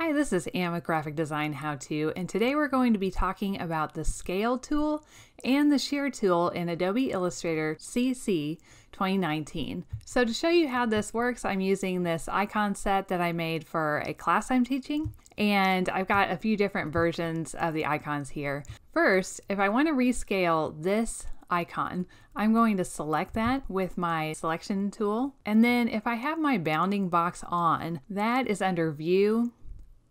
Hi, this is Anne with Graphic Design How To, and today we're going to be talking about the Scale tool and the Shear tool in Adobe Illustrator CC 2019. So to show you how this works, I'm using this icon set that I made for a class I'm teaching, and I've got a few different versions of the icons here. First, if I want to rescale this icon. I'm going to select that with my selection tool. And then if I have my bounding box on, that is under view,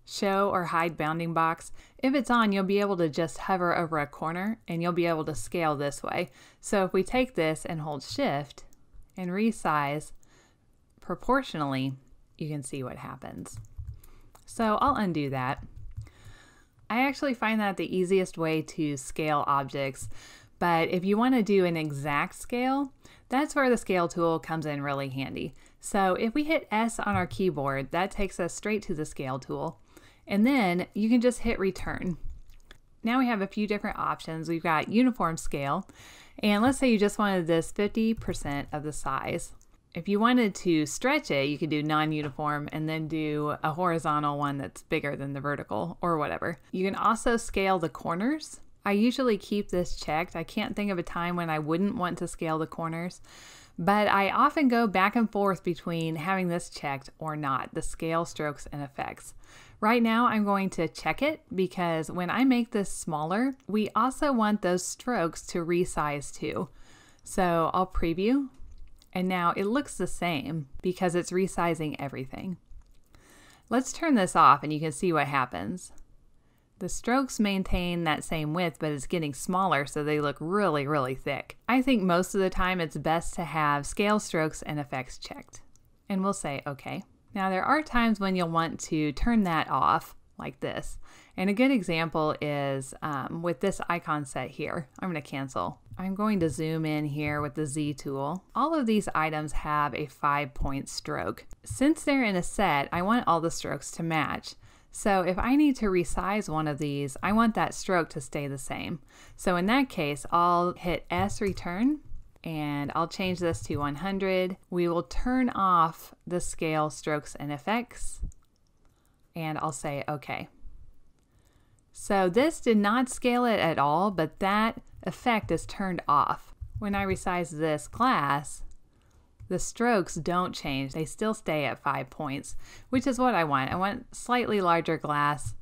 show or hide bounding box. If it's on, you'll be able to just hover over a corner and you'll be able to scale this way. So if we take this and hold shift and resize proportionally, you can see what happens. So I'll undo that. I actually find that the easiest way to scale objects, but if you want to do an exact scale, that's where the scale tool comes in really handy. So if we hit S on our keyboard, that takes us straight to the scale tool. And then you can just hit return. Now we have a few different options. We've got uniform scale, and let's say you just wanted this 50% of the size. If you wanted to stretch it, you could do non-uniform and then do a horizontal one that's bigger than the vertical or whatever. You can also scale the corners. I usually keep this checked. I can't think of a time when I wouldn't want to scale the corners, but I often go back and forth between having this checked or not, the scale strokes and effects. Right now I'm going to check it because when I make this smaller, we also want those strokes to resize too. So I'll preview and now it looks the same because it's resizing everything. Let's turn this off and you can see what happens. The strokes maintain that same width, but it's getting smaller, so they look really, really thick. I think most of the time it's best to have scale strokes and effects checked. And we'll say OK. Now there are times when you'll want to turn that off like this. And a good example is um, with this icon set here. I'm going to cancel. I'm going to zoom in here with the Z tool. All of these items have a five point stroke. Since they're in a set, I want all the strokes to match. So if I need to resize one of these, I want that stroke to stay the same. So in that case, I'll hit S return and I'll change this to 100. We will turn off the scale strokes and effects and I'll say OK. So this did not scale it at all, but that effect is turned off. When I resize this glass, the strokes don't change. They still stay at five points, which is what I want. I want slightly larger glass,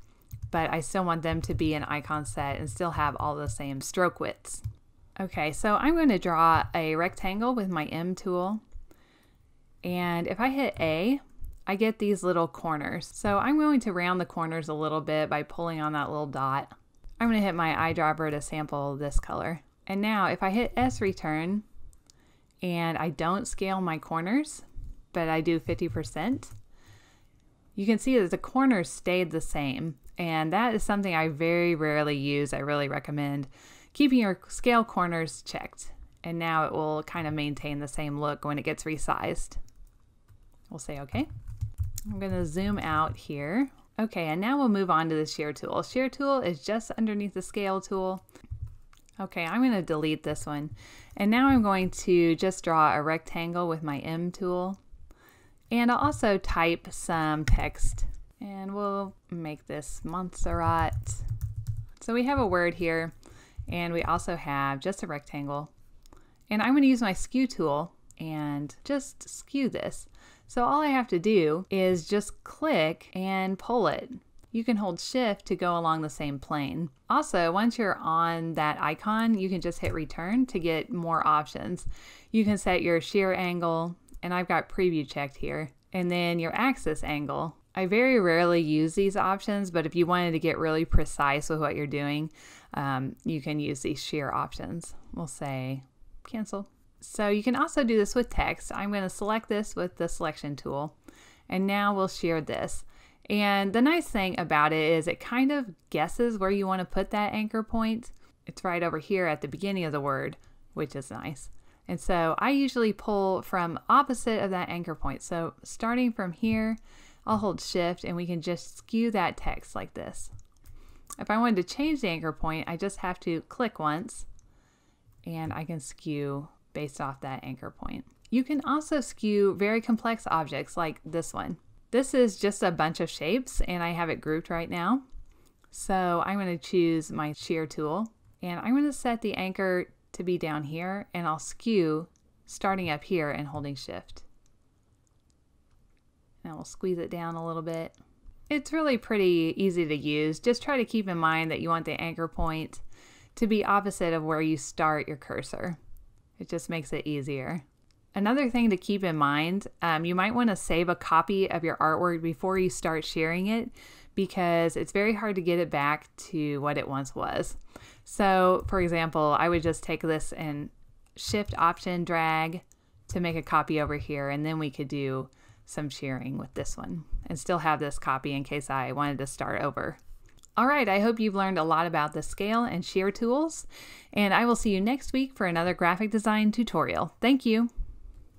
but I still want them to be an icon set and still have all the same stroke widths. Okay, so I'm going to draw a rectangle with my M tool. And if I hit A, I get these little corners. So I'm going to round the corners a little bit by pulling on that little dot. I'm going to hit my eyedropper to sample this color. And now if I hit S return and I don't scale my corners, but I do 50%, you can see that the corners stayed the same. And that is something I very rarely use. I really recommend keeping your scale corners checked. And now it will kind of maintain the same look when it gets resized. We'll say okay. I'm going to zoom out here. Okay, and now we'll move on to the shear tool. Shear tool is just underneath the scale tool. Okay, I'm going to delete this one. And now I'm going to just draw a rectangle with my M tool. And I'll also type some text. And we'll make this Montserrat. So we have a word here. And we also have just a rectangle. And I'm going to use my skew tool and just skew this. So all I have to do is just click and pull it. You can hold shift to go along the same plane. Also, once you're on that icon, you can just hit return to get more options. You can set your shear angle, and I've got preview checked here, and then your axis angle. I very rarely use these options, but if you wanted to get really precise with what you're doing, um, you can use these shear options. We'll say cancel. So you can also do this with text. I'm going to select this with the selection tool, and now we'll shear this. And the nice thing about it is it kind of guesses where you want to put that anchor point. It's right over here at the beginning of the word, which is nice. And so I usually pull from opposite of that anchor point. So starting from here, I'll hold shift and we can just skew that text like this. If I wanted to change the anchor point, I just have to click once and I can skew based off that anchor point. You can also skew very complex objects like this one. This is just a bunch of shapes and I have it grouped right now. So I'm going to choose my shear tool and I'm going to set the anchor to be down here and I'll skew starting up here and holding shift. And we'll squeeze it down a little bit. It's really pretty easy to use. Just try to keep in mind that you want the anchor point to be opposite of where you start your cursor. It just makes it easier. Another thing to keep in mind, um, you might want to save a copy of your artwork before you start shearing it because it's very hard to get it back to what it once was. So, for example, I would just take this and shift option drag to make a copy over here, and then we could do some shearing with this one and still have this copy in case I wanted to start over. All right, I hope you've learned a lot about the scale and shear tools, and I will see you next week for another graphic design tutorial. Thank you.